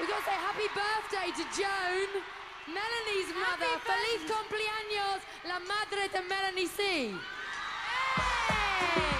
we got to say happy birthday to Joan, Melanie's mother. Feliz cumpleaños, la madre de Melanie C. Hey!